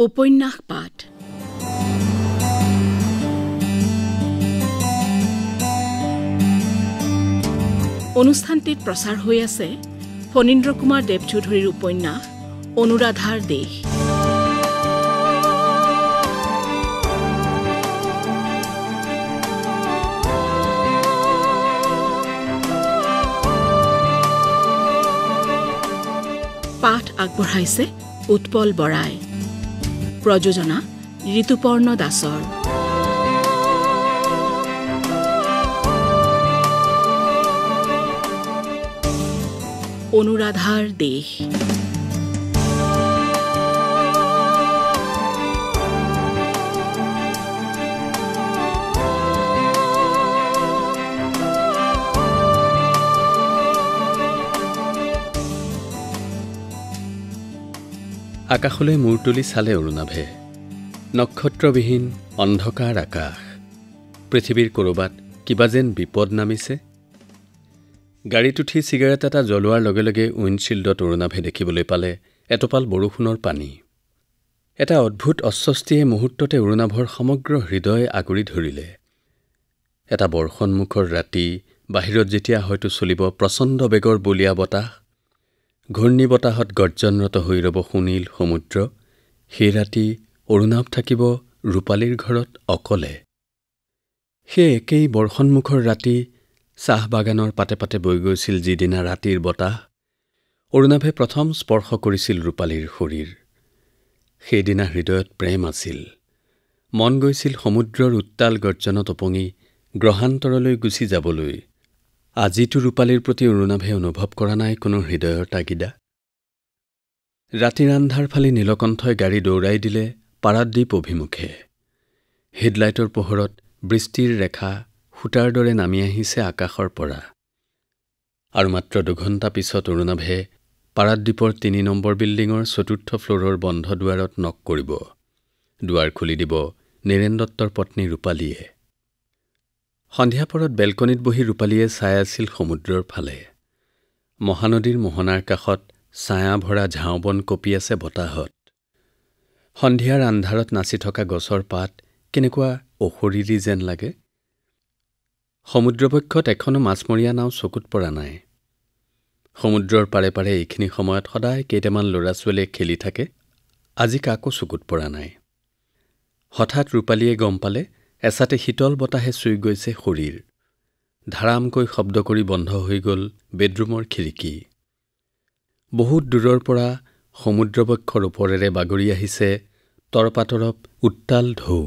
উপন্যাস পাঠ অনুষ্ঠানটিত প্ৰচাৰ হৈ আছে ফণীন্দ্ৰ কুমাৰ দেৱচৌধুৰীৰ উপন্যাস অনুৰাধাৰ দেশ। পাঠ আগবঢ়াইছে উৎপল বৰাই। প্ৰযোজনা ঋতুপৰ্ণ দাসৰ। অনুৰাধাৰ দেশ। আকাশলৈ মূৰ তুলি চালে অৰুণাভে। নক্ষত্ৰবিহীন অন্ধকাৰ আকাশ। পৃথিৱীৰ ক'ৰবাত কিবা যেন বিপদ নামিছে। গাড়ীত উঠি চিগাৰেট এটা জ্বলোৱাৰ লগে লগে উইণ্ডশ্বিল্ডত অৰুণাভে দেখিবলৈ পালে এটোপাল বৰষুণৰ পানী। এটা অদ্ভুত অস্বস্তিয়ে মুহূৰ্ততে অৰুণাভৰ সমগ্ৰ হৃদয় আগুৰি ধৰিলে। এটা বৰ্ষণমুখৰ ৰাতি বাহিৰত যেতিয়া হয়তো চলিব প্ৰচণ্ড বেগৰ বলীয়া বতাহ ঘূৰ্ণী বতাহত গৰ্জনৰত হৈ ৰ'ব সুনীল সমুদ্ৰ। সেই ৰাতি অৰুণাভ থাকিব ৰূপালীৰ ঘৰত অকলে। সেই একেই বৰ্ষণমুখৰ ৰাতি চাহ বাগানৰ পাতে পাতে বৈ গৈছিল যিদিনা ৰাতিৰ বতাহ। অৰুণাভে প্ৰথম স্পৰ্শ কৰিছিল ৰূপালীৰ শৰীৰ। সেইদিনা হৃদয়ত প্ৰেম আছিল। মন গৈছিল সমুদ্ৰৰ উত্তাল গৰ্জনত উপঙি গ্ৰহান্তৰলৈ গুচি যাবলৈ। আজিতো ৰূপালীৰ প্ৰতি অৰুণাভে অনুভৱ কৰা নাই কোনো হৃদয়ৰ তাগিদা? ৰাতিৰ আন্ধাৰ ফালি নীলকণ্ঠই গাড়ী দৌৰাই দিলে পাৰাদ্বীপ অভিমুখে। হেডলাইটৰ পোহৰত বৃষ্টিৰ ৰেখা সূতাৰ দৰে নামি আহিছে আকাশৰ পৰা। আৰু মাত্ৰ দুঘণ্টা পিছত অৰুণাভে পাৰাদ্বীপৰ তিনি নম্বৰ বিল্ডিঙৰ চতুৰ্থ ফ্ল'ৰৰ বন্ধ দুৱাৰত নক কৰিব। দুৱাৰ খুলি দিব নীৰেণ দত্তৰ পত্নী ৰূপালীয়ে। সন্ধিয়া পৰত বেলকনিত বহি ৰূপালীয়ে চাই আছিল সমুদ্ৰৰ ফালে। মহানদীৰ মোহনাৰ কাষত ছায়া ভৰা ঝাওঁবন কঁপি আছে বতাহত। সন্ধিয়াৰ আন্ধাৰত নাচি থকা গছৰ পাত কেনেকুৱা অশৰীৰী যেন লাগে। সমুদ্ৰপক্ষত এখনো মাছমৰীয়া নাও চকুত পৰা নাই। সমুদ্ৰৰ পাৰে পাৰে এইখিনি সময়ত সদায় কেইটামান ল'ৰা ছোৱালীয়ে খেলি থাকে আজি কাকো চকুত পৰা নাই। হঠাৎ ৰূপালীয়ে গম পালে এচাতে শীতল বতাহে চুই গৈছে শৰীৰ। ধাৰামকৈ শব্দ কৰি বন্ধ হৈ গ'ল বেডৰুমৰ খিৰিকী। বহুত দূৰৰ পৰা সমুদ্ৰবক্ষৰ ওপৰেৰে বাগৰি আহিছে তৰপাতৰপ উত্তাল ঢৌ।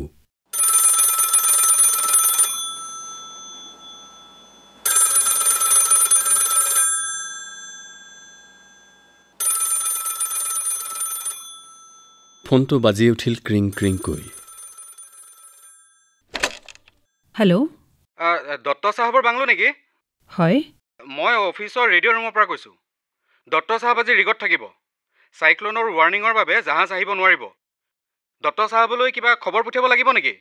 ফোনটো বাজি উঠিল ক্ৰিং ক্ৰিংকৈ। হেল্ল' দত্ত চাহাবৰ বাংলো নেকি? হয়। মই অফিচৰ ৰেডিঅ' ৰুমৰ পৰা কৈছোঁ। দত্ত চাহাব আজি ৰিগত থাকিব। চাইক্লনৰ ৱাৰ্ণিঙৰ বাবে জাহাজ আহিব নোৱাৰিব। দত্ত চাহাবলৈ কিবা খবৰ পঠিয়াব লাগিব নেকি?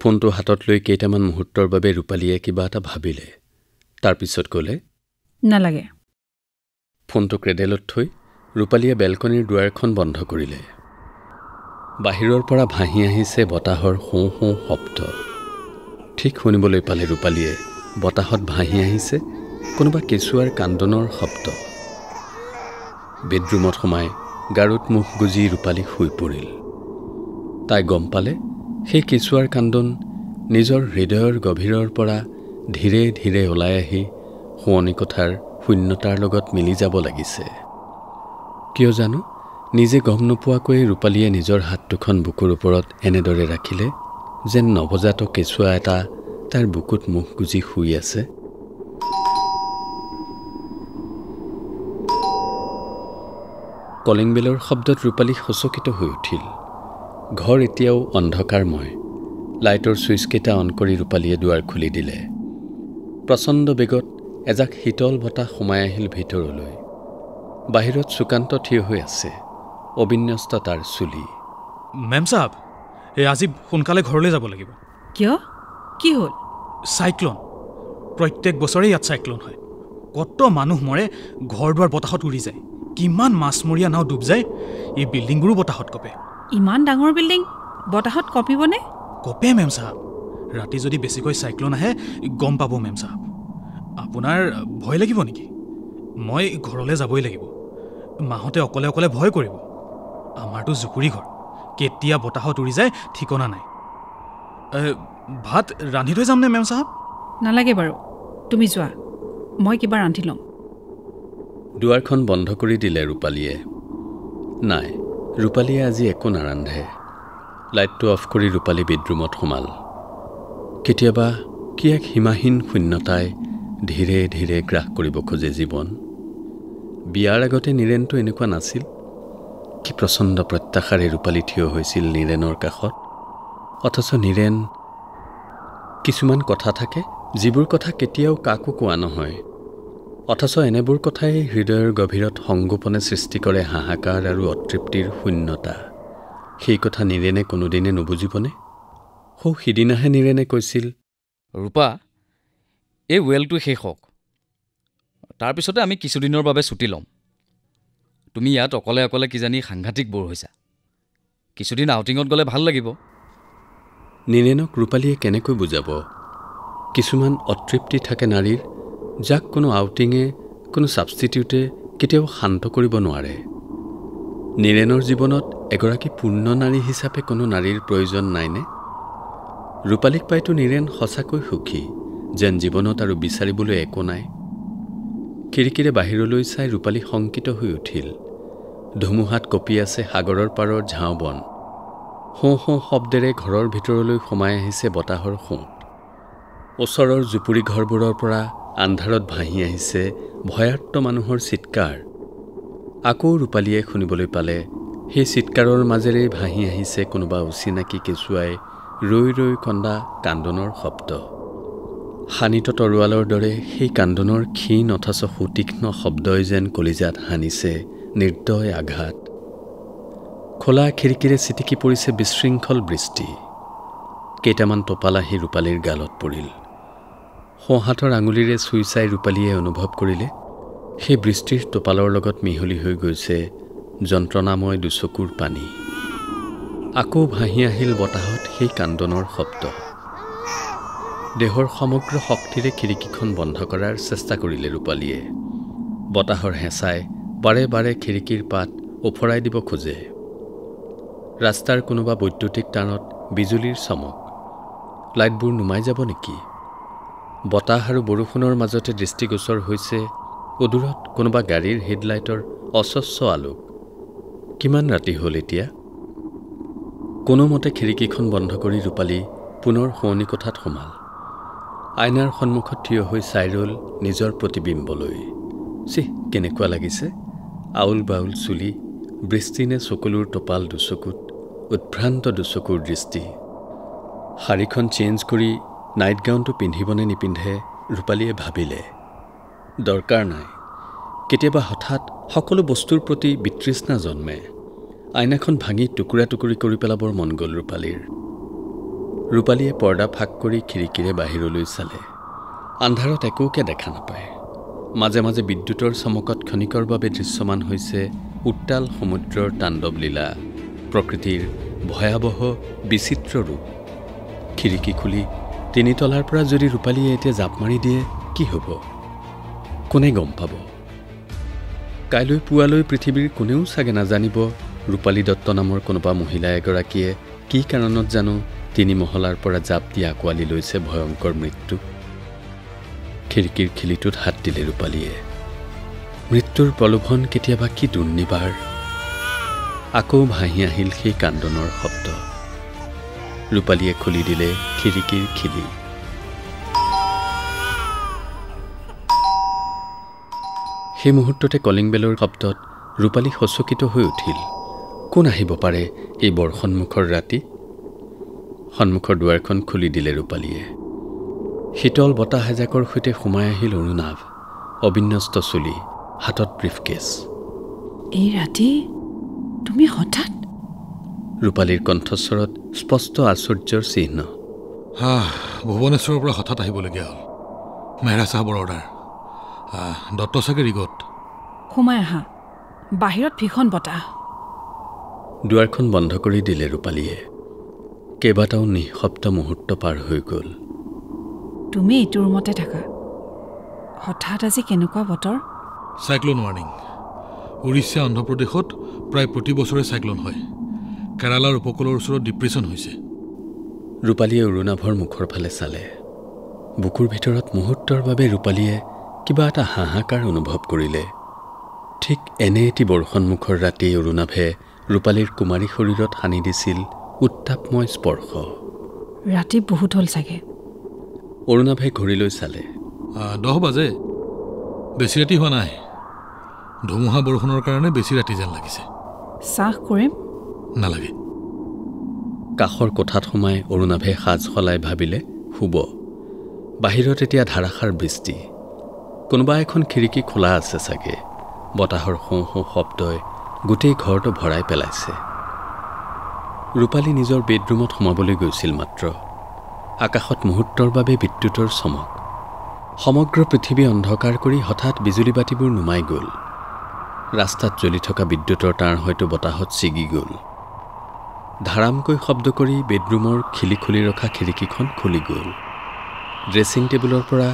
ফোনটো হাতত লৈ কেইটামান মুহূৰ্তৰ বাবে ৰূপালীয়ে কিবা এটা ভাবিলে। তাৰপিছত ক'লে নালাগে। ফোনটো ক্ৰেডেলত থৈ ৰূপালীয়ে বেলকনিৰ দুৱাৰখন বন্ধ কৰিলে। বাহিৰৰ পৰা ভাহি আহিছে বতাহৰ সোঁ সোঁ শব্দ। ঠিক শুনিবলৈ পালে ৰূপালীয়ে বতাহত ভাহি আহিছে কোনোবা কেঁচুৱাৰ কান্দোনৰ শব্দ। বেডৰুমত সোমাই গাৰুত মুখ গুজি ৰূপালী শুই পৰিল। তাই গম পালে সেই কেঁচুৱাৰ কান্দোন নিজৰ হৃদয়ৰ গভীৰৰ পৰা ধীৰে ধীৰে ওলাই আহি শোৱনি কোঠাৰ শূন্যতাৰ লগত মিলি যাব লাগিছে। কিয় জানো নিজে গম নোপোৱাকৈয়ে ৰূপালীয়ে নিজৰ হাত দুখন বুকুৰ ওপৰত এনেদৰে ৰাখিলে যেন নৱজাত কেঁচুৱা এটা তাৰ বুকুত মুখ গুজি শুই আছে। কলিং বেলৰ শব্দত ৰূপালী সচকিত হৈ উঠিল। ঘৰ এতিয়াও অন্ধকাৰময়। লাইটৰ ছুইচকেইটা অন কৰি ৰূপালীয়ে দুৱাৰ খুলি দিলে। প্ৰচণ্ড বেগত এজাক শীতল বতাহ সোমাই আহিল ভিতৰলৈ। বাহিৰত চুকান্ত থিয় হৈ আছে। অবিন্যস্ত তাৰ চুলি। মেম চাহাব এই আজি সোনকালে ঘৰলৈ যাব লাগিব। কিয়? কি হ'ল? চাইক্লন। প্ৰত্যেক বছৰে ইয়াত চাইক্লন হয়। কত মানুহ মৰে ঘৰ দুৱাৰ বতাহত উৰি যায়। কিমান মাছমৰীয়া নাও ডুব যায় এই বিল্ডিংবোৰো বতাহত কপে। ইমান ডাঙৰ বিল্ডিং? বতাহত কঁপিবনে? কপে মেম চাহাব। ৰাতি যদি বেছিকৈ চাইক্লন আহে গম পাব মেম চাহাব। আপোনাৰ ভয় লাগিব নেকি? মই ঘৰলৈ যাবই লাগিব। মাহঁতে অকলে অকলে ভয় কৰিব। আমাৰতো জুপুৰি ঘৰ। কেতিয়া বতাহত উৰি যায় ঠিকনা নাই। ভাত ৰান্ধি থৈ যামনে মেম চাহাব? নালাগে বাৰু তুমি যোৱা মই কিবা ৰান্ধি ল'ম। দুৱাৰখন বন্ধ কৰি দিলে ৰূপালীয়ে। নাই ৰূপালীয়ে আজি একো নাৰান্ধে। লাইটটো অফ কৰি ৰূপালী বেডৰুমত সোমাল। কেতিয়াবা কি এক সীমাহীন শূন্যতাই ধীৰে ধীৰে গ্ৰাস কৰিব খোজে জীৱন। বিয়াৰ আগতে নীৰেণটো এনেকুৱা নাছিল। কি প্ৰচণ্ড প্ৰত্যাশাৰে ৰূপালী থিয় হৈছিল নীৰেণৰ কাষত। অথচ নীৰেণ কিছুমান কথা থাকে যিবোৰ কথা কেতিয়াও কাকো কোৱা নহয়। অথচ এনেবোৰ কথাই হৃদয়ৰ গভীৰত সংগোপনে সৃষ্টি কৰে হাহাকাৰ আৰু অতৃপ্তিৰ শূন্যতা। সেই কথা নীৰেণে কোনোদিনে নুবুজিবনে? সৌ সিদিনাহে নীৰেণে কৈছিল ৰূপা এই ৱেলটো শেষ হওক। তাৰপিছতে আমি কিছুদিনৰ বাবে ছুটি ল'ম। তুমি ইয়াত অকলে অকলে কিজানি সাংঘাতিক বৰ হৈছা। কিছুদিন আউটিঙত গ'লে ভাল লাগিব। নীৰেণক ৰূপালীয়ে কেনেকৈ বুজাব? কিছুমান অতৃপ্তি থাকে নাৰীৰ যাক কোনো আউটিঙে কোনো ছাবষ্টিটিউটে কেতিয়াও শান্ত কৰিব নোৱাৰে। নীৰেণৰ জীৱনত এগৰাকী পূৰ্ণ নাৰী হিচাপে কোনো নাৰীৰ প্ৰয়োজন নাইনে? ৰূপালীক পাইতো নীৰেণ সঁচাকৈ সুখী যেন জীৱনত আৰু বিচাৰিবলৈ একো নাই। খিৰিকীৰে বাহিৰলৈ চাই ৰূপালী শংকিত হৈ উঠিল। ধুমুহাত কঁপি আছে সাগৰৰ পাৰৰ ঝাওঁ বন। হোঁ হোঁ শব্দেৰে ঘৰৰ ভিতৰলৈ সোমাই আহিছে বতাহৰ সোঁত। ওচৰৰ জুপুৰি ঘৰবোৰৰ পৰা আন্ধাৰত ভাহি আহিছে ভয়াৰ্ত মানুহৰ চিৎকাৰ। আকৌ ৰূপালীয়ে শুনিবলৈ পালে সেই চিৎকাৰৰ মাজেৰেই ভাহি আহিছে কোনোবা অচিনাকি কেঁচুৱাই ৰৈ ৰৈ কন্দা কান্দোনৰ শব্দ। শানিত তৰোৱালৰ দৰে সেই কান্দোনৰ ক্ষীণ অথচ সুতীক্ষ্ণ শব্দই যেন কলিজাত সানিছে নিৰ্দয় আঘাত। খোলা খিৰিকীৰে চিটিকি পৰিছে বিশৃংখল বৃষ্টি। কেইটামান টোপাল আহি ৰূপালীৰ গালত পৰিল। সোঁহাতৰ আঙুলিৰে চুই চাই ৰূপালীয়ে অনুভৱ কৰিলে সেই বৃষ্টিৰ টোপালৰ লগত মিহলি হৈ গৈছে যন্ত্ৰণাময় দুচকুৰ পানী। আকৌ ভাহি আহিল বতাহত সেই কান্দনৰ শব্দ। দেহৰ সমগ্ৰ শক্তিৰে খিৰিকীখন বন্ধ কৰাৰ চেষ্টা কৰিলে ৰূপালীয়ে। বতাহৰ হেঁচাই বাৰে বাৰে খিৰিকীৰ পাত ওফৰাই দিব খোজে। ৰাস্তাৰ কোনোবা বৈদ্যুতিক তাঁৰত বিজুলীৰ চমক। লাইটবোৰ নুমাই যাব নেকি? বতাহ আৰু বৰষুণৰ মাজতে দৃষ্টিগোচৰ হৈছে অদূৰত কোনোবা গাড়ীৰ হেডলাইটৰ অস্বচ্ছ আলোক। কিমান ৰাতি হ'ল এতিয়া? কোনোমতে খিৰিকীখন বন্ধ কৰি ৰূপালী পুনৰ শুৱনি কোঠাত সোমাল। আইনাৰ সন্মুখত থিয় হৈ চাই ৰ'ল নিজৰ প্ৰতিবিম্বলৈ। চিহ কেনেকুৱা লাগিছে? আউল বাউল চুলি বৃষ্টি নে চকুলোৰ টোপাল দুচকুত উদ্ভ্ৰান্ত দুচকুৰ দৃষ্টি। শাৰীখন চেঞ্জ কৰি নাইট গাউনটো পিন্ধিবনে নিপিন্ধে ৰূপালীয়ে ভাবিলে। দৰকাৰ নাই। কেতিয়াবা হঠাৎ সকলো বস্তুৰ প্ৰতি বিতৃষ্ণা জন্মে। আইনাখন ভাঙি টুকুৰা টুকুৰি কৰি পেলাবৰ মন গ'ল ৰূপালীৰ। ৰূপালীয়ে পৰ্দা ফাঁক কৰি খিৰিকীৰে বাহিৰলৈ চালে। আন্ধাৰত একোকে দেখা নাপায়। মাজে মাজে বিদ্যুতৰ চমকত ক্ষণিকৰ বাবে দৃশ্যমান হৈছে উত্তাল সমুদ্ৰৰ তাণ্ডৱ লীলা প্ৰকৃতিৰ ভয়াৱহ বিচিত্ৰ ৰূপ। খিৰিকী খুলি তিনিতলাৰ পৰা যদি ৰূপালীয়ে এতিয়া জাপ মাৰি দিয়ে কি হ'ব? কোনে গম পাব? কাইলৈ পুৱালৈ পৃথিৱীৰ কোনেও চাগে নাজানিব ৰূপালী দত্ত নামৰ কোনোবা মহিলা এগৰাকীয়ে কি কাৰণত জানো তিনি মহলাৰ পৰা জাপ দি আঁকোৱালি লৈছে ভয়ংকৰ মৃত্যু। খিৰিকীৰ খিলিটোত হাত দিলে ৰূপালীয়ে। মৃত্যুৰ প্ৰলোভন কেতিয়াবা কি দুৰ্নিবাৰ? আকৌ ভাহি আহিল সেই কান্দনৰ শব্দ। ৰূপালীয়ে খুলি দিলে খিৰিকীৰ খিলি। সেই মুহূৰ্ততে কলিং বেলৰ শব্দত ৰূপালী সচকিত হৈ উঠিল। কোন আহিব পাৰে এই বৰ সন্মুখৰ ৰাতি? সন্মুখৰ দুৱাৰখন খুলি দিলে ৰূপালীয়ে। শীতল বতাহ এজাকৰ সৈতে সোমাই আহিল অৰুণাভ। অবিন্যস্ত চুলি হাতত ব্ৰিফকেছ। এই ৰাতি তুমি হঠাৎ? ৰূপালীৰ কণ্ঠস্বৰত স্পষ্ট আশ্চৰ্যৰ চিহ্ন। হা ভুৱনেশ্বৰৰ পৰা হঠাৎ আহিবলগীয়া হ'ল। মেহৰা চাহাবৰ অৰ্ডাৰ দত্ত চাগে ৰিগত। সোমাই আহা। বাহিৰত ভীষণ বতাহ। দুৱাৰখন বন্ধ কৰি দিলে ৰূপালীয়ে। কেইবাটাও নিঃশব্দ মুহূৰ্ত পাৰ হৈ গ'ল। তুমি এইটো ৰুমতে থাকা। হঠাৎ আজি কেনেকুৱা বতৰ? চাইক্লন ৱাৰ্ণিং উৰিষ্যা অন্ধ্ৰপ্ৰদেশত প্ৰায় প্ৰতি বছৰে চাইক্লন হয়। কেৰালাৰ উপকূলৰ ওচৰত ডিপ্ৰেশ্যন হৈছে। ৰূপালীয়ে অৰুণাভৰ মুখৰ ফালে চালে। বুকুৰ ভিতৰত মুহূৰ্তৰ বাবে ৰূপালীয়ে কিবা এটা হাহাকাৰ অনুভৱ কৰিলে। ঠিক এনে এটি বৰ্ষণমুখৰ ৰাতি অৰুণাভে ৰূপালীৰ কুমাৰী শৰীৰত সানি দিছিল উত্তাপময় স্পৰ্শ। ৰাতি বহুত হ'ল চাগে। অৰুণাভে ঘড়ীলৈ চালে। দহ বাজে। বেছি ৰাতি হোৱা নাই। ধুমুহা বৰষুণৰ কাৰণে বেছি ৰাতি যেন লাগিছে। চাহ কৰিম? নালাগে। কাষৰ কোঠাত সোমাই অৰুণাভে সাজ সলাই ভাবিলে শুব। বাহিৰত এতিয়া ধাৰাসাৰ বৃষ্টি। কোনোবা এখন খিৰিকী খোলা আছে চাগে। বতাহৰ সোঁ সোঁ শব্দই গোটেই ঘৰটো ভৰাই পেলাইছে। ৰূপালী নিজৰ বেডৰুমত সোমাবলৈ গৈছিল মাত্ৰ। আকাশত মুহূৰ্তৰ বাবে বিদ্যুতৰ চমক। সমগ্ৰ পৃথিৱী অন্ধকাৰ কৰি হঠাৎ বিজুলী বাতিবোৰ নুমাই গ'ল। ৰাস্তাত জ্বলি থকা বিদ্যুতৰ তাঁৰ হয়তো বতাহত ছিগি গ'ল। ধাৰামকৈ শব্দ কৰি বেডৰুমৰ খিলি খুলি ৰখা খিৰিকীখন খুলি গ'ল। ড্ৰেছিং টেবুলৰ পৰা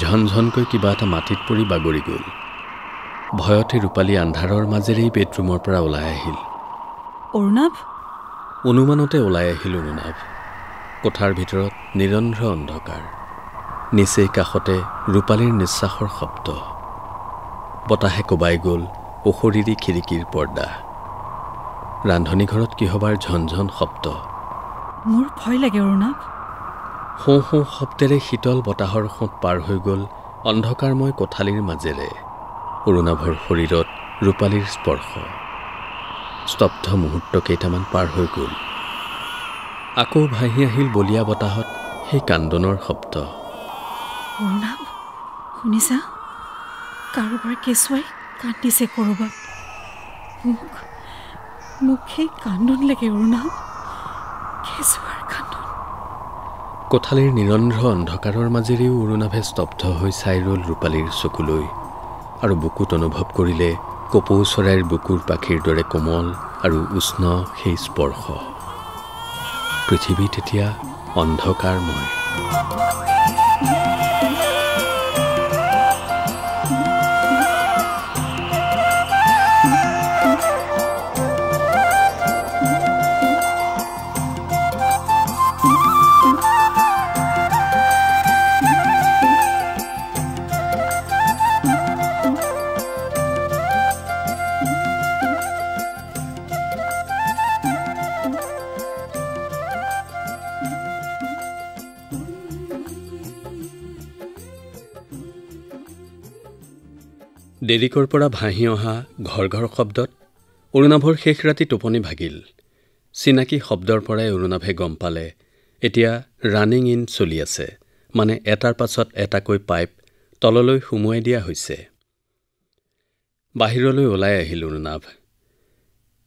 ঝনঝনকৈ কিবা এটা মাটিত পৰি বাগৰি গ'ল। ভয়তে ৰূপালী আন্ধাৰৰ মাজেৰেই বেডৰুমৰ পৰা ওলাই আহিল। অৰুণাভ? অনুমানতে ওলাই আহিল অৰুণাভ কোঠাৰ ভিতৰত নিৰন্ধ্ৰ অন্ধকাৰ। নিচেই কাষতে ৰূপালীৰ নিশ্বাসৰ শব্দ। বতাহে কোবাই গ'ল অশৰীৰী খিৰিকীৰ পৰ্দা। ৰান্ধনীঘৰত কিহবাৰ ঝনঝন শব্দ। মোৰ ভয় লাগে অৰুণাভ সোঁ সোঁ শব্দেৰে শীতল বতাহৰ সোঁত পাৰ হৈ গ'ল অন্ধকাৰময় কোঠালিৰ মাজেৰে। অৰুণাভৰ শৰীৰত ৰূপালীৰ স্পৰ্শ। স্তব্ধ মুহূৰ্ত কেইটামান পাৰ হৈ গ'ল। আকৌ ভাহি আহিল বলীয়া বতাহত সেই কান্দনৰ শব্দ। অৰুণাভ শুনিছা? কাৰোবাৰ কেঁচুৱাই কান্দিছে ক'ৰবাত। মোক মোক সেই কান্দোন লাগে অৰুণাভ কেঁচুৱাৰ কান্দোন। কোঠালিৰ নিৰন্ধ্ৰ অন্ধকাৰৰ মাজেৰেও অৰুণাভে স্তব্ধ হৈ চাই ৰ'ল ৰূপালীৰ চকুলৈ আৰু বুকুত অনুভৱ কৰিলে কপৌ চৰাইৰ বুকুৰ পাখিৰ দৰে কোমল আৰু উষ্ণ সেই স্পৰ্শ। পৃথিৱী তেতিয়া অন্ধকাৰময়। দেৰিকৰ পৰা ভাহি অহা ঘৰ ঘৰ শব্দত অৰুণাভৰ শেষ ৰাতি টোপনি ভাগিল। চিনাকি শব্দৰ পৰাই অৰুণাভে গম পালে এতিয়া ৰানিং ইন চলি আছে মানে এটাৰ পাছত এটাকৈ পাইপ তললৈ সুমুৱাই দিয়া হৈছে। বাহিৰলৈ ওলাই আহিল অৰুণাভ।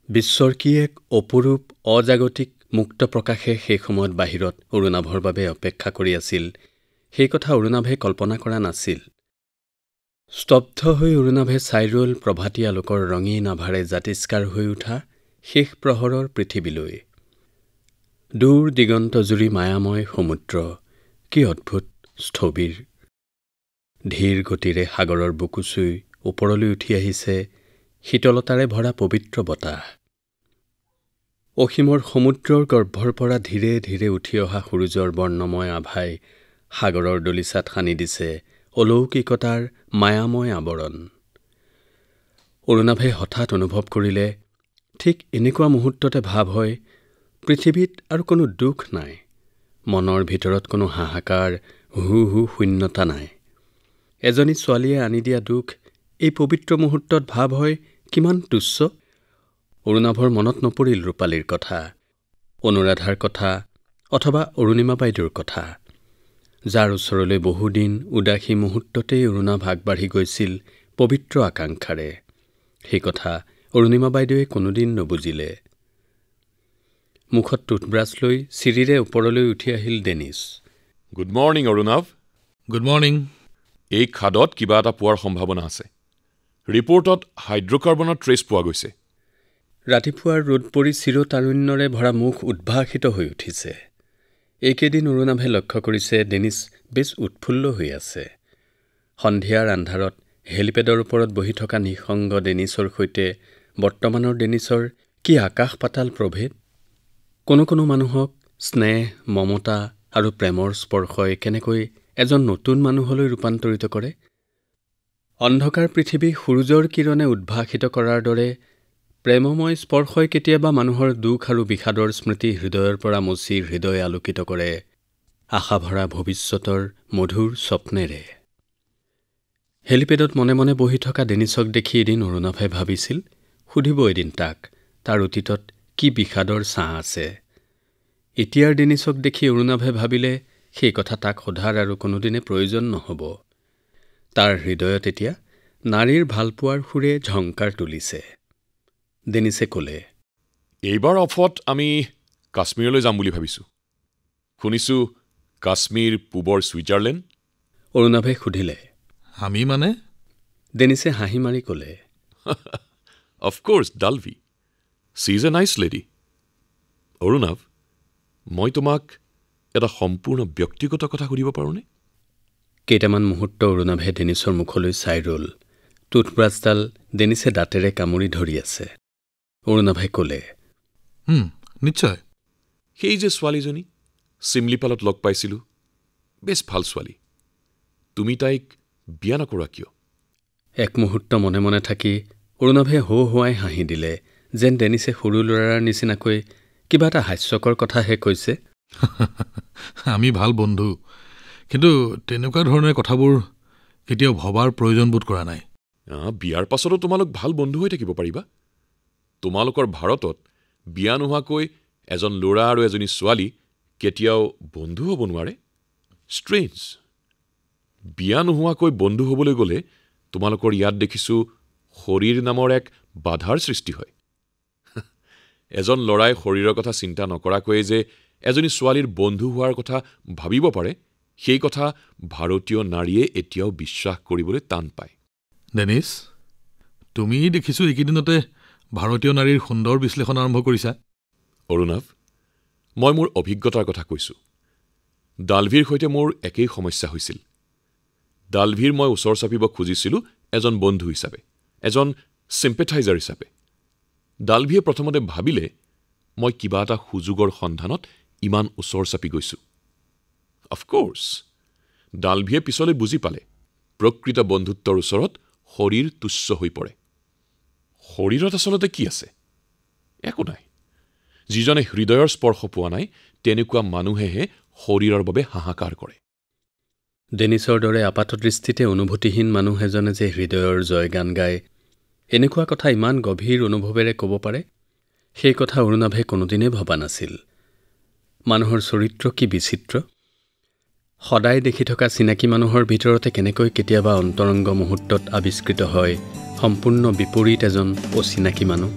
বিশ্বৰ কি এক অপৰূপ অজাগতিক মুক্ত প্ৰকাশে সেই সময়ত বাহিৰত অৰুণাভৰ বাবে অপেক্ষা কৰি আছিল। সেই কথা অৰুণাভে কল্পনা কৰা নাছিল। স্তব্ধ হৈ অৰুণাভে চাই ৰ'ল প্ৰভাতী আলোকৰ ৰঙীন আভাৰে জাতিষ্কাৰ হৈ উঠা শেষ প্ৰহৰৰ পৃথিৱীলৈ। দূৰ দিগন্তজুৰি মায়াময় সমুদ্ৰ কি অদ্ভুত স্থবিৰ। ধীৰ গতিৰে সাগৰৰ বুকু চুই ওপৰলৈ উঠি আহিছে শীতলতাৰে ভৰা পবিত্ৰ বতাহ। অসীমৰ সমুদ্ৰৰ গৰ্ভৰ পৰা ধীৰে ধীৰে উঠি অহা সূৰ্যৰ বৰ্ণময় আভাই সাগৰৰ দলিচাত সানি দিছে অলৌকিকতাৰ মায়াময় আৱৰণ। অৰুণাভে হঠাৎ অনুভৱ কৰিলে ঠিক এনেকুৱা মুহূৰ্ততে ভাৱ হয় পৃথিৱীত আৰু কোনো দুখ নাই। মনৰ ভিতৰত কোনো হাহাকাৰ হু হু শূন্যতা নাই। এজনী ছোৱালীয়ে আনি দিয়া দুখ এই পবিত্ৰ মুহূৰ্তত ভাৱ হয় কিমান তুচ্ছ। অৰুণাভৰ মনত নপৰিল ৰূপালীৰ কথা অনুৰাধাৰ কথা অথবা অৰুণিমা বাইদেউৰ কথা। যাৰ ওচৰলৈ বহুদিন উদাসী মুহূৰ্ততেই অৰুণাভ আগবাঢ়ি গৈছিল পবিত্ৰ আকাংক্ষাৰে। সেই কথা অৰুণিমা বাইদেৱে কোনোদিন নুবুজিলে। মুখত টুথব্ৰাছ লৈ চিৰিৰে ওপৰলৈ উঠি আহিল Dennis. Good morning Arunabh. Good morning এই খাদত কিবা এটা পোৱাৰ সম্ভাৱনা আছে। ৰিপৰ্টত হাইড্ৰকাৰ্বনৰ ট্ৰেছ পোৱা গৈছে। ৰাতিপুৱাৰ ৰ'দ পৰি চিৰতাৰুণ্যৰে ভৰা মুখ উদ্ভাসিত হৈ উঠিছে। এইকেইদিন অৰুণাভে লক্ষ্য কৰিছে ডেনিছ বেছ উৎফুল্ল হৈ আছে। সন্ধিয়াৰ আন্ধাৰত হেলিপেডৰ ওপৰত বহি থকা নিঃসংগ ডেনিছৰ সৈতে বৰ্তমানৰ ডেনিছৰ কি আকাশ পাতাল প্ৰভেদ? কোনো কোনো মানুহক স্নেহ মমতা আৰু প্ৰেমৰ স্পৰ্শই কেনেকৈ এজন নতুন মানুহলৈ ৰূপান্তৰিত কৰে? অন্ধকাৰ পৃথিৱী সূৰ্যৰ কিৰণে উদ্ভাসিত কৰাৰ দৰে প্ৰেমময় স্পৰ্শই কেতিয়াবা মানুহৰ দুখ আৰু বিষাদৰ স্মৃতি হৃদয়ৰ পৰা মচি হৃদয় আলোকিত কৰে। আশাভৰা ভৱিষ্যতৰ মধুৰ স্বপ্নেৰে। হেলিপেডত মনে মনে বহি থকা ডেনিছক দেখি এদিন অৰুণাভে ভাবিছিল সুধিব এদিন তাক তাৰ অতীতত কি বিষাদৰ ছাঁ আছে? এতিয়াৰ ডেনিছক দেখি অৰুণাভে ভাবিলে সেই কথা তাক সোধাৰ আৰু কোনোদিনে প্ৰয়োজন নহ'ব। তাৰ হৃদয়ত এতিয়া নাৰীৰ ভালপোৱাৰ সুৰে ঝংকাৰ তুলিছে। ডেনিছে ক'লে এইবাৰ অফত আমি কাশ্মীৰলৈ যাম বুলি ভাবিছোঁ। শুনিছোঁ কাশ্মীৰ পূবৰ ছুইজাৰলেণ্ড। অৰুণাভে সুধিলে আমি মানে? ডেনিছে হাঁহি মাৰি ক'লে of course Dalvi. She is a nice lady Arunabh মই তোমাক এটা সম্পূৰ্ণ ব্যক্তিগত কথা সুধিব পাৰোঁনে? কেইটামান মুহূৰ্ত অৰুণাভে ডেনিছৰ মুখলৈ চাই ৰ'ল। টুথব্ৰাছডাল ডেনিছে দাঁতেৰে কামুৰি ধৰি আছে। অৰুণাভে ক'লে হুম, নিশ্চয়। সেই যে ছোৱালীজনী চিমলিপালত লগ পাইছিলোঁ বেছ ভাল ছোৱালী। তুমি তাইক বিয়া নকৰা কিয়? এক মুহূৰ্ত মনে মনে থাকি অৰুণাভে হো হোৱাই হাঁহি দিলে যেন ডেনিছে সৰু ল'ৰাৰ নিচিনাকৈ কিবা এটা হাস্যকৰ কথাহে কৈছে। আমি ভাল বন্ধু কিন্তু তেনেকুৱা ধৰণৰ কথাবোৰ কেতিয়াও ভবাৰ প্ৰয়োজন বোধ কৰা নাই। বিয়াৰ পাছতো তোমালোক ভাল বন্ধু হৈ থাকিব পাৰিবা। তোমালোকৰ ভাৰতত বিয়া নোহোৱাকৈ এজন ল'ৰা আৰু এজনী ছোৱালী কেতিয়াও বন্ধু হ'ব নোৱাৰে? ষ্ট্ৰেঞ্জ বিয়া নোহোৱাকৈ বন্ধু হ'বলৈ গ'লে তোমালোকৰ ইয়াত দেখিছোঁ শৰীৰ নামৰ এক বাধাৰ সৃষ্টি হয়। এজন ল'ৰাই শৰীৰৰ কথা চিন্তা নকৰাকৈয়ে যে এজনী ছোৱালীৰ বন্ধু হোৱাৰ কথা ভাবিব পাৰে সেই কথা ভাৰতীয় নাৰীয়ে এতিয়াও বিশ্বাস কৰিবলৈ টান পায়। ডেনিছ তুমি দেখিছোঁ এইকেইদিনতে ভাৰতীয় নাৰীৰ সুন্দৰ বিশ্লেষণ আৰম্ভ কৰিছা? অৰুণাভ মই মোৰ অভিজ্ঞতাৰ কথা কৈছোঁ। ডালভিৰ সৈতে মোৰ একেই সমস্যা হৈছিল। ডালভিৰ মই ওচৰ চাপিব খুজিছিলোঁ এজন বন্ধু হিচাপে এজন চিম্পেথাইজাৰ হিচাপে। ডালভিয়ে প্ৰথমতে ভাবিলে মই কিবা এটা সুযোগৰ সন্ধানত ইমান ওচৰ চাপি গৈছোঁ। অফক'ৰ্ছ ডালভিয়ে পিছলৈ বুজি পালে। প্ৰকৃত বন্ধুত্বৰ ওচৰত শৰীৰ তুচ্ছ হৈ পৰে। শৰীৰত আচলতে কি আছে? একো নাই। যিজনে হৃদয়ৰ স্পৰ্শ পোৱা নাই তেনেকুৱা মানুহেহে শৰীৰৰ বাবে হাহাকাৰ কৰে। ডেনিছৰ দৰে আপাতদৃষ্টিতে অনুভূতিহীন মানুহ এজনে যে হৃদয়ৰ জয়গান গায় এনেকুৱা কথা ইমান গভীৰ অনুভৱেৰে ক'ব পাৰে? সেই কথা অৰুণাভে কোনোদিনেই ভবা নাছিল। মানুহৰ চৰিত্ৰ কি বিচিত্ৰ? সদায় দেখি থকা চিনাকি মানুহৰ ভিতৰতে কেনেকৈ কেতিয়াবা অন্তৰংগ মুহূৰ্তত আৱিষ্কৃত হয় সম্পূৰ্ণ বিপৰীত এজন অচিনাকি মানুহ।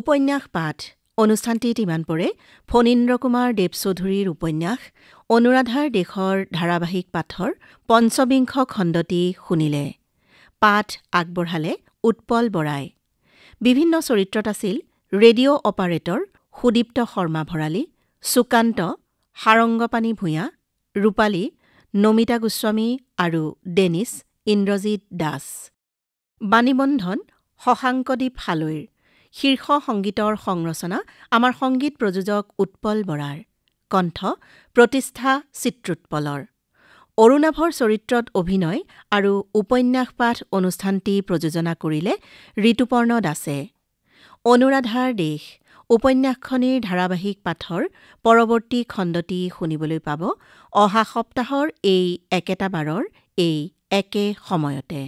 উপন্যাস পাঠ অনুষ্ঠানটিত ইমান পৰে। ফণীন্দ্ৰ কুমাৰ দেৱচৌধুৰীৰ উপন্যাস। অনুৰাধাৰ দেশৰ ধাৰাবাহিক পাঠৰ পঞ্চবিংশ খণ্ডটি শুনিলে। পাঠ আগবঢ়ালে উৎপল বৰাই। বিভিন্ন চৰিত্ৰত আছিল ৰেডিঅ' অপাৰেটৰ সুদীপ্ত শৰ্মা ভৰালী সুকান্ত সাৰংগপাণী ভূঞা ৰূপালী নমিতা গোস্বামী আৰু ডেনিছ ইন্দ্ৰজিৎ দাস। বাণীবন্ধন শশাংকদ্বীপ হালৈৰ। শীৰ্ষ সংগীতৰ সংৰচনা আমাৰ সংগীত প্ৰযোজক উৎপল বৰাৰ কণ্ঠ প্ৰতিষ্ঠা চিত্ৰোৎপলৰ। অৰুণাভৰ চৰিত্ৰত অভিনয় আৰু উপন্যাস পাঠ অনুষ্ঠানটি প্ৰযোজনা কৰিলে ঋতুপৰ্ণ দাসে। অনুৰাধাৰ দেশ উপন্যাসখনিৰ ধাৰাবাহিক পাঠৰ পৰৱৰ্তী খণ্ডটি শুনিবলৈ পাব অহা সপ্তাহৰ এই একেটা বাৰৰ এই একে সময়তে।